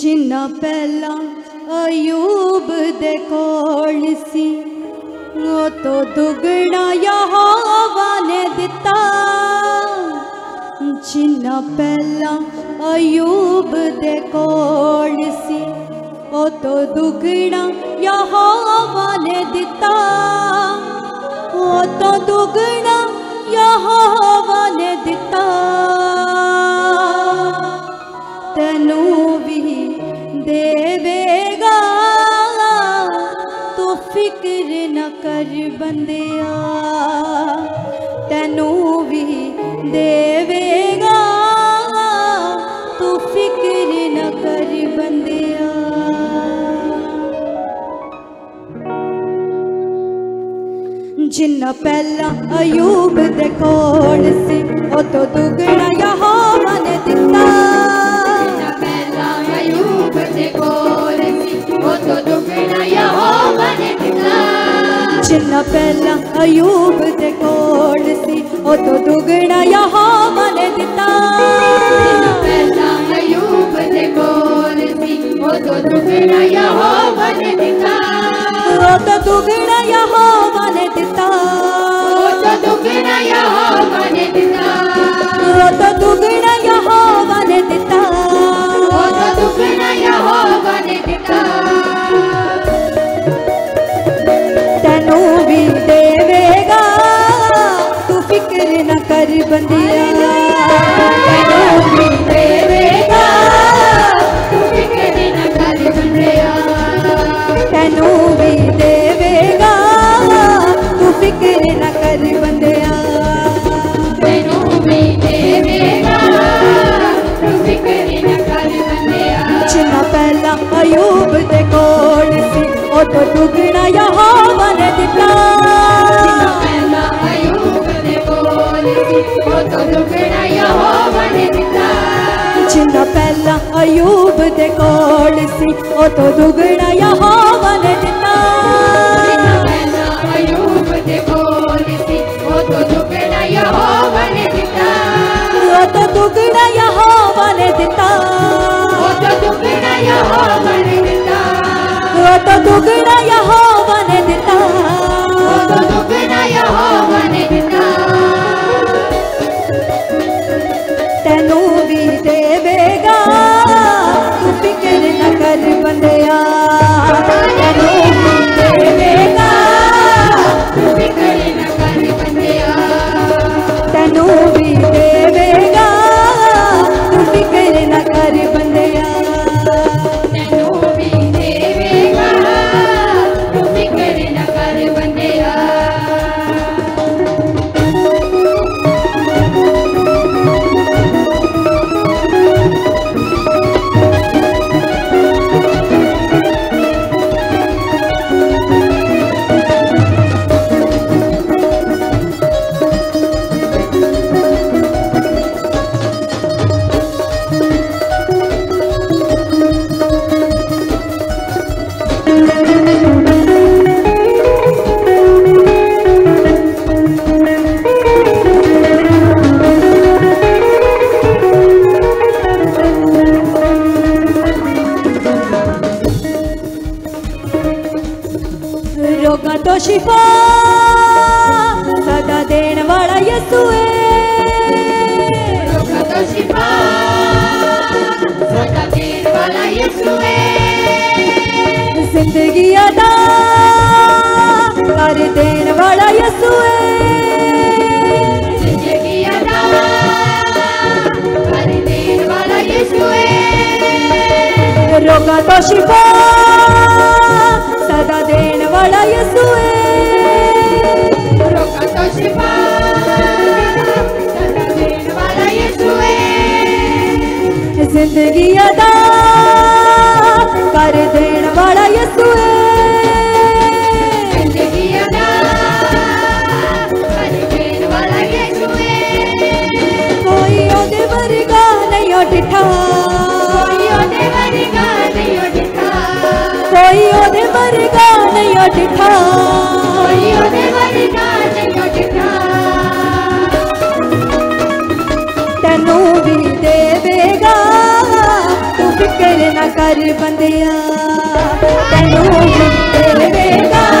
ਜਿੰਨਾ ਪਹਿਲਾਂ ਅਯੂਬ ਦੇ ਕੋਲ ਸੀ ਉਹ ਤੋਂ ਦੁਗਣਾ ਯਹੋਵਾ ਨੇ ਦਿੱਤਾ ਜਿੰਨਾ ਪਹਿਲਾਂ ਅਯੂਬ ਦੇ ਕੋਲ ਸੀ ਉਹ ਤੋਂ ਦੁਗਣਾ ਯਹੋਵਾ ਨੇ ਦਿੱਤਾ ਉਹ ਤੋਂ ਦੁਗਣਾ ਯਹੋਵਾ ਨੇ ਦਿੱਤਾ ਬੰਦਿਆ ਤੈਨੂੰ ਵੀ ਦੇਵੇਗਾ ਤੂੰ ਫਿਕਰ ਨਾ ਕਰ ਬੰਦਿਆ ਜਿੰਨਾ ਪਹਿਲਾਂ ਅਯੂਬ ਦੇ ਕੋਲ ਸੀ ਉਹ ਤੋਂ ਦੁਗਣਾ ना पहला अयूब दे कोल सी, ओ तो दुगना यहाँ बने दिता। ना पहला अयूब दे कोल सी, ओ तो दुगना यहाँ बने दिता। ओ तो दुगना यहाँ बने दिता। ओ तो दुगना अयूब दे कोड सी ओ तो दुगड़ा यहोवा ने दिता। अयूब दे कोड सी ओ तो दुगड़ा यहोवा ने दिता। ओ तो दुगड़ा यहोवा ने दिता। ओ तो दुगड़ा यहोवा ने दिता। ओ तो दुगड़ा यहोवा शिफा सदा वाला यसुए तो शिफा सदा देण ज़िंदगी अदा कर वाला यसुए रोगा तो शिफा सदा वाला ज़िंदगी अदा कर देने वाला यीशु कोई ओदे वर्गा नहीं उठा कोई ओदे वर्गा नहीं उठा कोई ओदे वर्गा नहीं उठा नहीं ना कर बंदिया। तेनू तेरे बेटा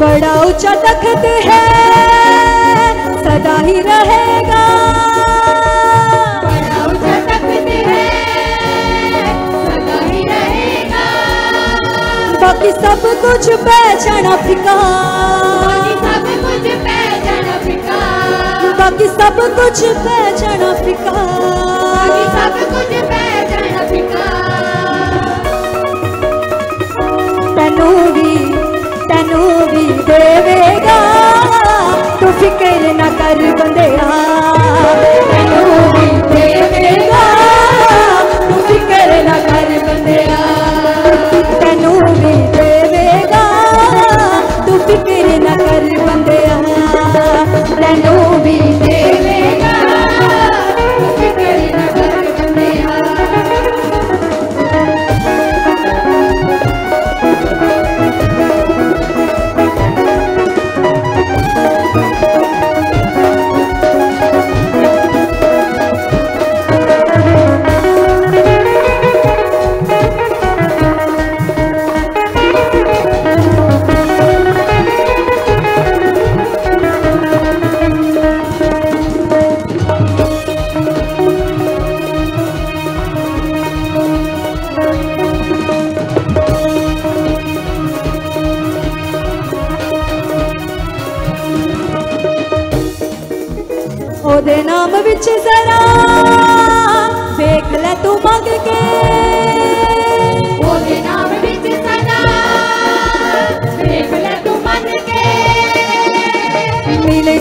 बड़ा ऊँचा तख्त है सदा ही रहेगा। बाकी सब कुछ पहचान अफ्रीका। बाकी सब कुछ पहचान अफ्रीका। सब भी देवेगा। तू फ़िक्र न कर बंदे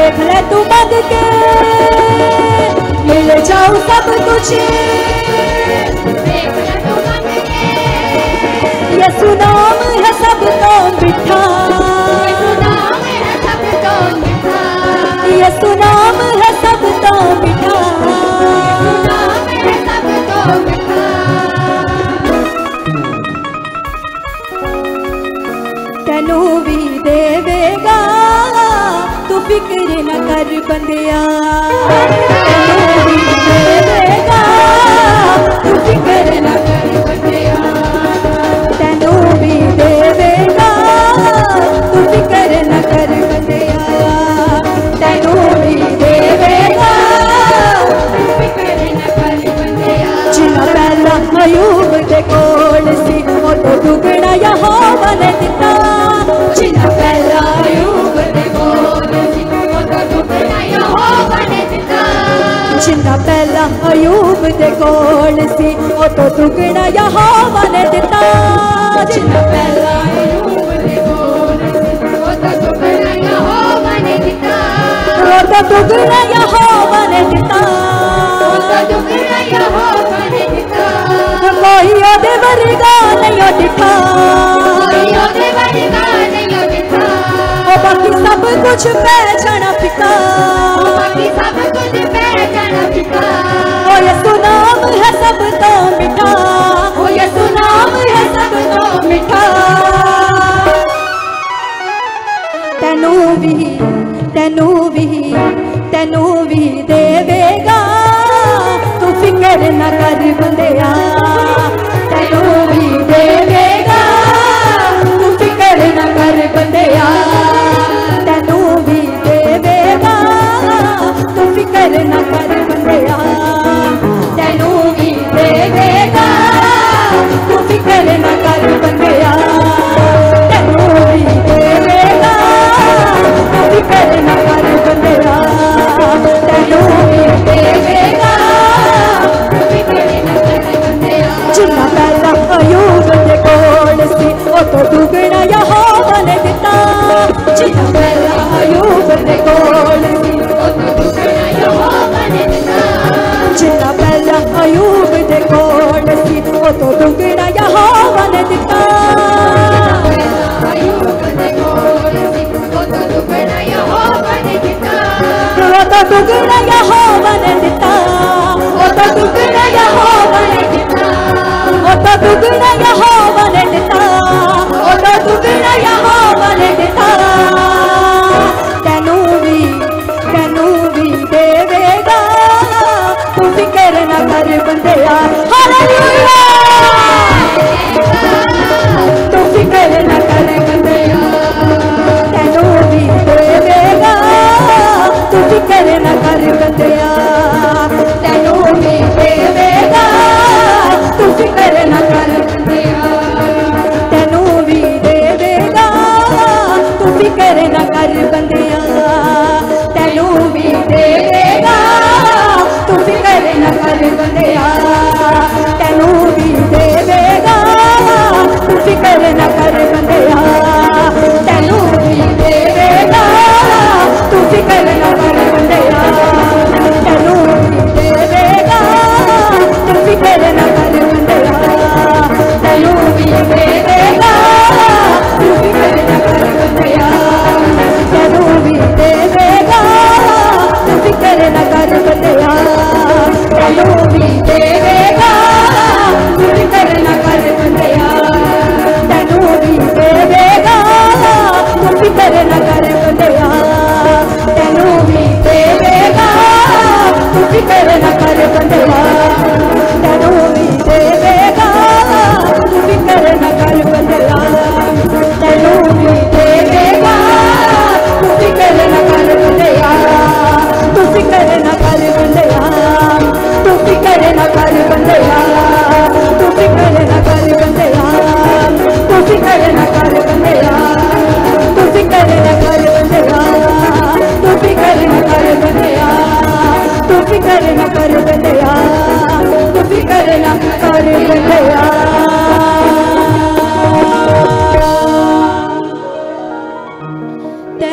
देख ले तू बद के। मिल जाओ सब तुझे। यसु नाम है सब तो मिठा। यसु नाम है सब तो मिठा। कर बंदिया। शिंदा पहला अयूब दे कोल सी ओ तो टुकड़ा यहोवा ने दिता। शिंदा पहला अयूब दे कोल सी ओ तो टुकड़ा यहोवा ने दिता। ओ तो टुकड़ा यहोवा ने दिता। ओ तो टुकड़ा यहोवा ने दिता। कोई ओदे वर्गा नहीं ओ दिता कोई ओदे सब कुछ ओ नाम है सब तो मिठा ओ नाम है सब तो मिठा तनु भी, तेनु भी तेनु भी देवेगा। तू फ़िक्र न कर बंदिया। तनु भी देवेगा। तू फ़िक्र न कर बंदिया।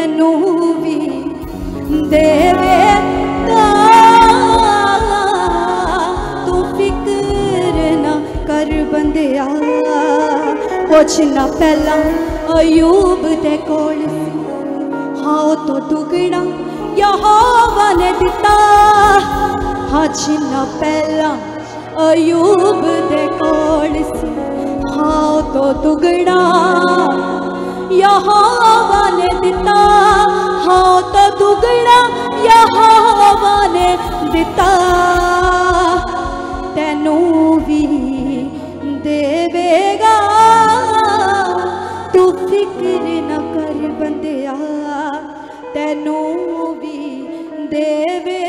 nuvem deve ਤੂੰ ਫਿਕਰ ਨਾ ਕਰ ਬੰਦਿਆ ਕੁਛ ਨਾ ਪਹਿਲਾਂ ਅਯੂਬ ਦੇ ਕੋਲ ਹਾਂ ਤੋ ਟੁਕੜਾ ਯਹੋਵਾ ਨੇ ਦਿੱਤਾ ਹੱਛ ਨਾ ਪਹਿਲਾਂ ਅਯੂਬ ਦੇ ਕੋਲ ਸੀ ਹਾਂ ਤੋ ਟੁਕੜਾ ਯਹੋਵਾ ਦੁਗਣਾ ਯਹੋਵਾ ਨੇ ਦਿੱਤਾ। ਤੈਨੂੰ ਵੀ ਦੇਵੇਗਾ। ਤੂੰ ਫਿਕਰ ਨਾ ਕਰ ਬੰਦਿਆ। ਤੈਨੂੰ ਵੀ ਦੇਵੇ